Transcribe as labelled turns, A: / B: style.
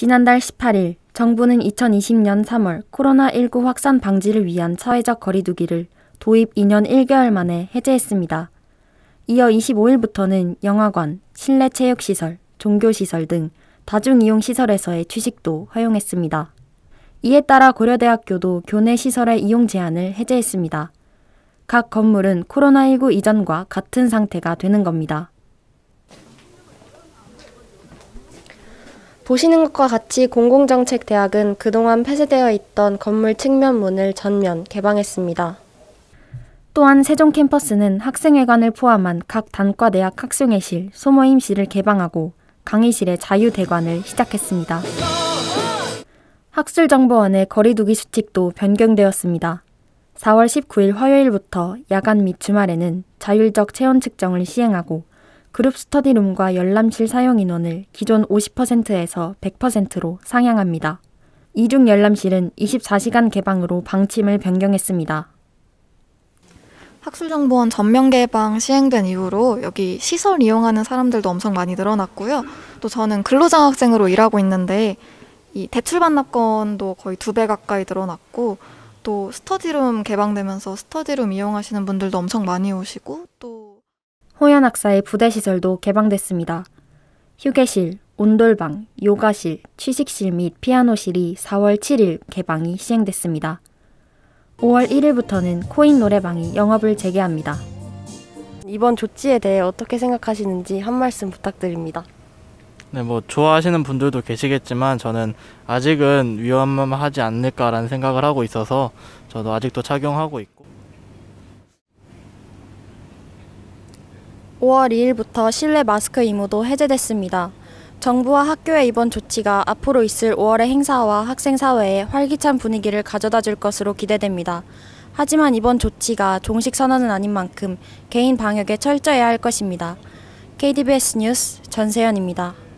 A: 지난달 18일 정부는 2020년 3월 코로나19 확산 방지를 위한 사회적 거리두기를 도입 2년 1개월 만에 해제했습니다. 이어 25일부터는 영화관, 실내 체육시설, 종교시설 등 다중이용시설에서의 취식도 허용했습니다. 이에 따라 고려대학교도 교내 시설의 이용 제한을 해제했습니다. 각 건물은 코로나19 이전과 같은 상태가 되는 겁니다.
B: 보시는 것과 같이 공공정책대학은 그동안 폐쇄되어 있던 건물 측면 문을 전면 개방했습니다.
A: 또한 세종 캠퍼스는 학생회관을 포함한 각 단과 대학 학생회실, 소모임실을 개방하고 강의실의 자유대관을 시작했습니다. 학술정보원의 거리두기 수칙도 변경되었습니다. 4월 19일 화요일부터 야간 및 주말에는 자율적 체온 측정을 시행하고 그룹 스터디룸과 열람실 사용 인원을 기존 50%에서 100%로 상향합니다. 이중 열람실은 24시간 개방으로 방침을 변경했습니다.
C: 학술정보원 전면 개방 시행된 이후로 여기 시설 이용하는 사람들도 엄청 많이 늘어났고요. 또 저는 근로장학생으로 일하고 있는데 이 대출 반납 건도 거의 두 배 가까이 늘어났고 또 스터디룸 개방되면서 스터디룸 이용하시는 분들도 엄청 많이 오시고 또
A: 호연 학사의 부대 시설도 개방됐습니다. 휴게실, 온돌방, 요가실, 취식실 및 피아노실이 4월 7일 개방이 시행됐습니다. 5월 1일부터는 코인 노래방이 영업을 재개합니다.
B: 이번 조치에 대해 어떻게 생각하시는지 한 말씀 부탁드립니다.
D: 네, 뭐 좋아하시는 분들도 계시겠지만 저는 아직은 위험하지 않을까라는 생각을 하고 있어서 저도 아직도 착용하고 있고
B: 5월 2일부터 실내 마스크 의무도 해제됐습니다. 정부와 학교의 이번 조치가 앞으로 있을 5월의 행사와 학생 사회에 활기찬 분위기를 가져다 줄 것으로 기대됩니다. 하지만 이번 조치가 종식 선언은 아닌 만큼 개인 방역에 철저해야 할 것입니다. KDBS 뉴스 전세현입니다.